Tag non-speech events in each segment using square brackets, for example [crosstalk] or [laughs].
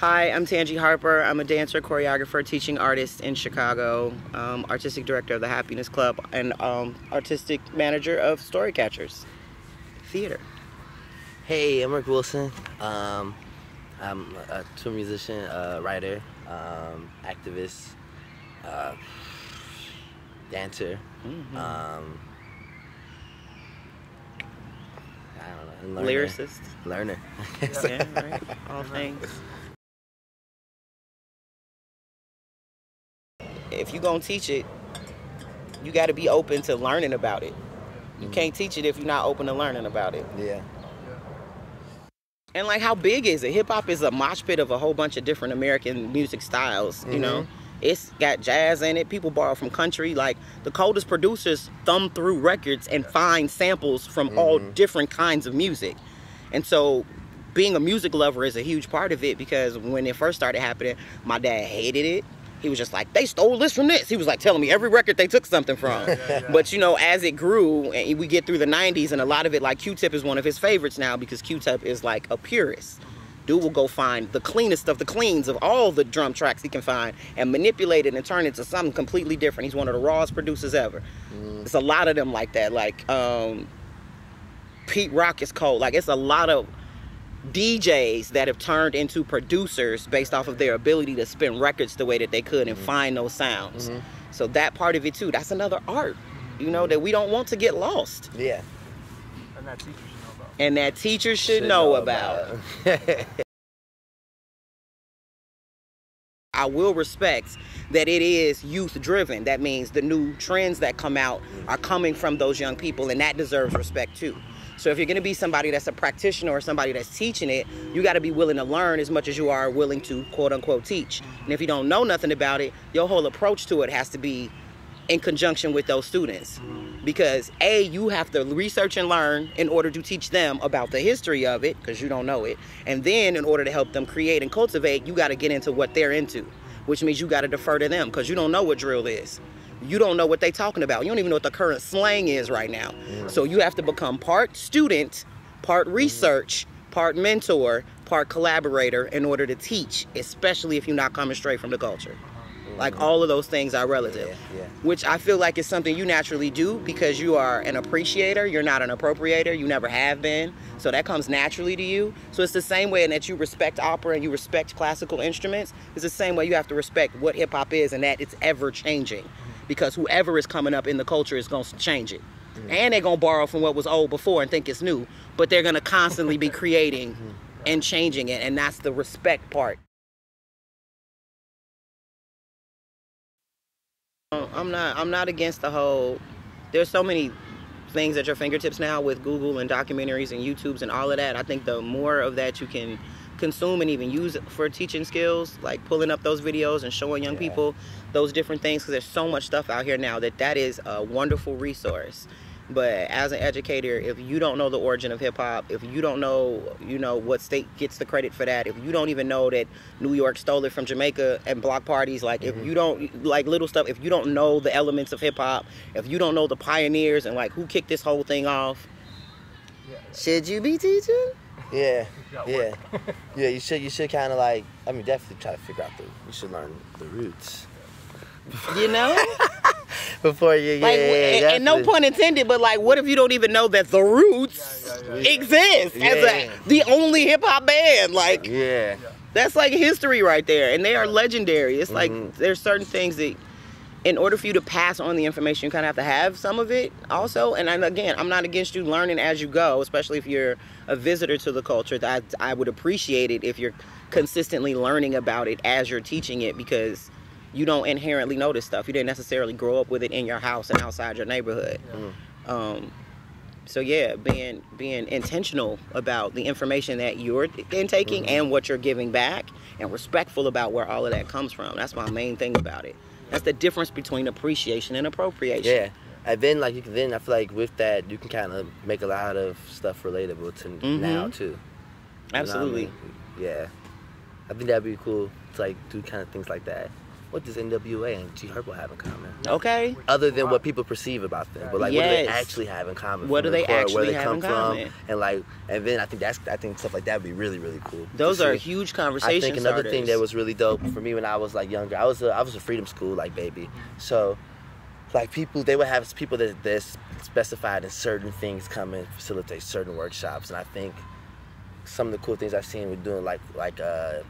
Hi, I'm Tanji Harper. I'm a dancer, choreographer, teaching artist in Chicago, um, artistic director of the Happiness Club, and um, artistic manager of Storycatchers Theater. Hey, I'm Ric Wilson. Um, I'm a tour musician, uh, writer, um, activist, uh, dancer. I don't know. Learner. Lyricist. Learner. [laughs] yeah, right. All things. If you're going to teach it, you got to be open to learning about it. You mm-hmm. can't teach it if you're not open to learning about it. Yeah. And like, how big is it? Hip hop is a mosh pit of a whole bunch of different American music styles. You know, mm-hmm. it's got jazz in it. People borrow from country. Like the coldest producers thumb through records and find samples from all mm-hmm. different kinds of music. And so, being a music lover is a huge part of it because when it first started happening, my dad hated it. He was just like, they stole this from this. He was like telling me every record they took something from. But you know, as it grew and we get through the 90s, and a lot of it, like Q Tip is one of his favorites now because Q Tip is like a purist. Dude will go find the cleanest of the cleans of all the drum tracks he can find and manipulate it and turn it to something completely different. He's one of the rawest producers ever. There's a lot of them like that. Like um, Pete Rock is cold. Like it's a lot of DJs that have turned into producers based off of their ability to spin records the way that they could and mm-hmm. find those sounds. Mm-hmm. So that part of it too, that's another art, you know, that we don't want to get lost. Yeah. And that teacher should know about. And that teachers should, know, about. I will respect that it is youth driven. That means the new trends that come out mm-hmm. are coming from those young people, and that deserves respect too. So if you're going to be somebody that's a practitioner or somebody that's teaching it, you got to be willing to learn as much as you are willing to quote unquote teach. And if you don't know nothing about it, your whole approach to it has to be in conjunction with those students. Because A, you have to research and learn in order to teach them about the history of it, because you don't know it. And then in order to help them create and cultivate, you got to get into what they're into, which means you got to defer to them because you don't know what drill is. You don't know what they're talking about. You don't even know what the current slang is right now. So you have to become part student, part mm-hmm. research, part mentor, part collaborator in order to teach, especially if you're not coming straight from the culture. Like mm-hmm. all of those things are relative, Yeah, yeah. which I feel like is something you naturally do because you are an appreciator. You're not an appropriator. You never have been. So that comes naturally to you. So it's the same way in that you respect opera and you respect classical instruments. It's the same way you have to respect what hip hop is and that it's ever changing because whoever is coming up in the culture is going to change it. And they're going to borrow from what was old before and think it's new, but they're going to constantly be [laughs] creating and changing it. And that's the respect part. Uh, I'm not I'm not against the whole there's so many things at your fingertips now with Google and documentaries and YouTubes and all of that. I think the more of that you can consume and even use it for teaching skills, like pulling up those videos and showing young Yeah. people those different things because there's so much stuff out here now that that is a wonderful resource. But as an educator, if you don't know the origin of hip hop, if you don't know, you know, what state gets the credit for that, if you don't even know that New York stole it from Jamaica and block parties, like if mm-hmm. you don't like little stuff, if you don't know the elements of hip hop, if you don't know the pioneers and like who kicked this whole thing off, should you be teaching? Yeah, [laughs] yeah, [laughs] yeah. You should, you should kind of like. I mean, definitely try to figure out the. You should learn the roots You know? [laughs] before you. Yeah, Like, yeah, and, and no pun intended, but like, what if you don't even know that the Roots Yeah, yeah, yeah. exist as a, the only hip hop band? Like, Yeah, that's like history right there, and they are legendary. It's like Mhm. there's certain things that, in order for you to pass on the information, you kind of have to have some of it also. And I'm, again, I'm not against you learning as you go, especially if you're a visitor to the culture. That I would appreciate it if you're consistently learning about it as you're teaching it because you don't inherently know this stuff. You didn't necessarily grow up with it in your house and outside your neighborhood. Um, so yeah, being being intentional about the information that you're intaking and what you're giving back, and respectful about where all of that comes from. That's my main thing about it. That's the difference between appreciation and appropriation. yeah. And then like you can then I feel like with that you can kind of make a lot of stuff relatable to Mhm. now too. You know I absolutely. mean? Yeah. I think that'd be cool to like do kind of things like that. What does NWA and G Herbo have in common? Okay. Other than what people perceive about them, but like what do they actually have in common? What from do the they core, actually where they have come in from, common? and like, and then I think that's I think stuff like that would be really really cool. Those are see. huge conversations. I think another starters. thing that was really dope for me when I was like younger, I was a, I was a freedom school like baby, so like people they would have people that that specified in certain things come and facilitate certain workshops, and I think some of the cool things I've seen with doing like like uh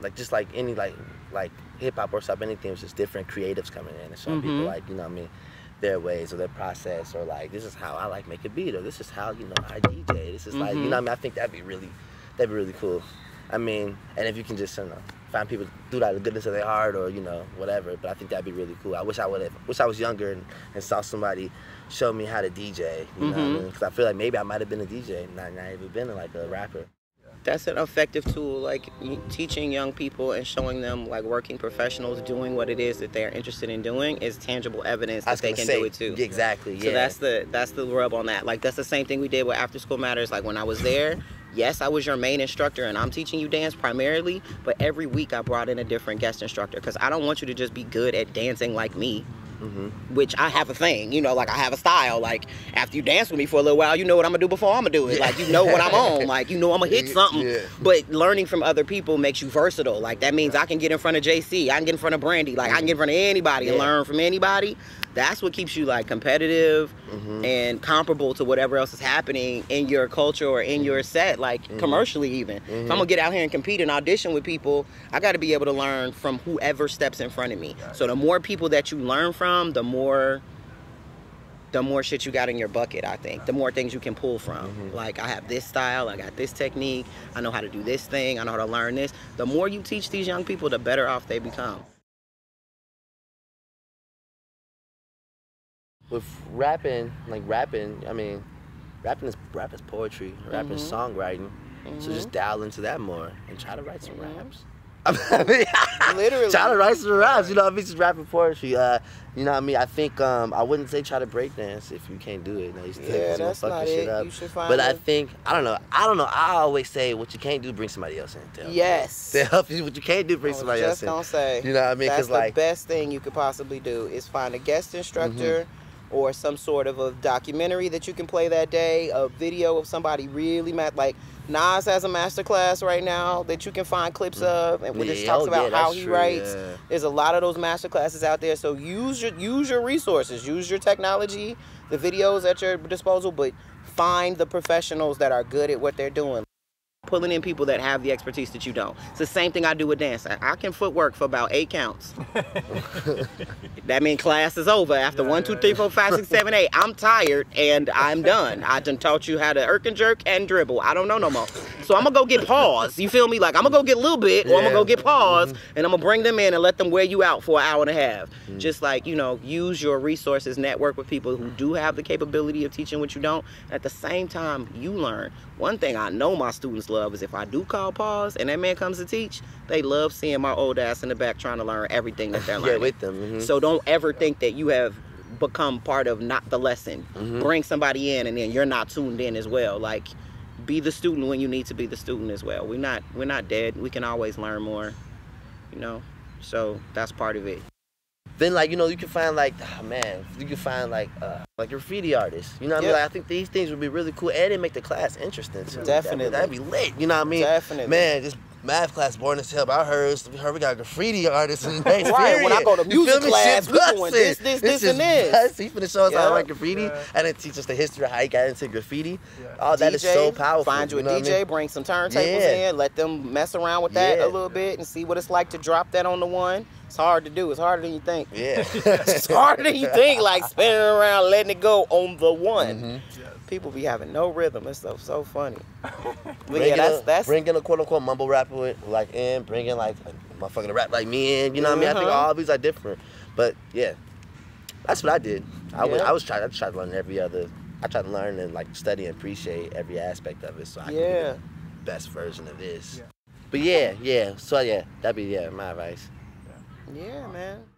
like just like any like like hip hop workshop anything was just different creatives coming in and showing people Mhm. like you know what I mean their ways or their process or like this is how I like make a beat or this is how you know I DJ this is like you know what I mean I think that'd be really that'd be really cool. I mean and if you can just you know find people to do that the goodness of their heart or you know whatever but I think that'd be really cool. I wish I would have wish I was younger and, and saw somebody show me how to DJ you know what I Mhm. mean because I feel like maybe I might have been a DJ not not even been like a rapper that's an effective tool like teaching young people and showing them like working professionals doing what it is that they're interested in doing is tangible evidence that they can say do it too. exactly yeah. so that's the that's the rub on that. Like that's the same thing we did with after school matters. Like when i was there yes i was your main instructor and i'm teaching you dance primarily but every week i brought in a different guest instructor because i don't want you to just be good at dancing like me hmm which I have a thing, you know, like I have a style. Like after you dance with me for a little while, you know what I'm gonna do before I'm gonna do it. Like you know what I'm on. Like you know I'm gonna hit [laughs] something. Yeah. But learning from other people makes you versatile. Like that means I can get in front of JC, I can get in front of Brandy, like I can get in front of anybody and learn from anybody. That's what keeps you like competitive hmm and comparable to whatever else is happening in your culture or in your set, like Mm-hmm. commercially even. If I'm gonna get out here and compete and audition with people, I gotta be able to learn from whoever steps in front of me. So the more people that you learn from, the more the more shit you got in your bucket, I think. The more things you can pull from. Mhm. Like I have this style, I got this technique, I know how to do this thing, I know how to learn this. The more you teach these young people, the better off they become. with rapping, like rapping, I mean, rapping is rap is poetry, rapping is Mhm. songwriting. So Mhm. just dial into that more and try to write some raps. I [laughs] mean, Literally. try to write some raps. You know, I mean, just rapping poetry. Uh, you know what I mean? I think um, I wouldn't say try to break dance if you can't do it. No, you still Yeah, just that's not shit it. up. You should find But I think I don't know. I don't know. I always say what you can't do, bring somebody else in. To help. Yes. To help you, what you can't do, bring was somebody just else in. say. You know what I mean? That's Because the like, best thing you could possibly do is find a guest instructor or some sort of a documentary that you can play that day, a video of somebody really mad like Nas has a master class right now that you can find clips mm. of and which Yeah, talks oh, about yeah, how he true, writes. yeah. There's a lot of those master classes out there, so use your use your resources, use your technology, the videos at your disposal, but find the professionals that are good at what they're doing. Pulling in people that have the expertise that you don't. It's the same thing I do with dance. I I can footwork for about eight counts. [laughs] that means class is over after Yeah, one, two, three, yeah. four, five, six, seven, eight. I'm tired and I'm done. I done taught you how to irk and jerk and dribble. I don't know no more. So I'm gonna go get pause. You feel me? Like I'm gonna go get a little bit, or I'm gonna go get pause, Mhm. and I'm gonna bring them in and let them wear you out for an hour and a half. Mm. Just like you know, use your resources, network with people who do have the capability of teaching what you don't. At the same time, you learn. One thing I know my students love is if I do call pause and that man comes to teach, they love seeing my old ass in the back trying to learn everything that they're [laughs] yeah, learning. with them. mhm. So don't ever think that you have become part of not the lesson. Mhm. Bring somebody in and then you're not tuned in as well. Like be the student when you need to be the student as well. We're not we're not dead. We can always learn more. You know? So that's part of it. Then like you know you can find like oh, man you can find like uh like graffiti artists you know what I mean like I think these things would be really cool and it make the class interesting too Definitely. that'd be, that'd be lit you know what I mean Definitely. man this math class boring as hell but I heard we heard we got graffiti artists in the next [laughs] Right, when I period. go to You music class, we doing bussin'. this, this, this, and this. bussin'. He finna show us how to write graffiti Yeah. and then teach us the history of how he got into graffiti Yeah. oh that is DJ, so powerful Find you a know what I DJ, mean? bring some turntables Yeah. in, let them mess around with that Yeah. a little bit and see what it's like to drop that on the one. It's hard to do. It's harder than you think. yeah [laughs] It's harder than you think, like spinning around, letting it go on the one. Mhm. Yes. People be having no rhythm. It's so so funny. [laughs] But Bring yeah, that's a, that's bring in a quote unquote mumble rapper with like in, bringing, like a motherfucker to rap like me in. You know what I mean? I think Mhm. all these are different, but yeah, that's what I did. I was Yeah. I was trying I tried to learn every other. I tried to learn and like study and appreciate every aspect of it, so I can Yeah. be the best version of this. Yeah. But yeah, yeah. So yeah, that'd be yeah my advice. Yeah, man.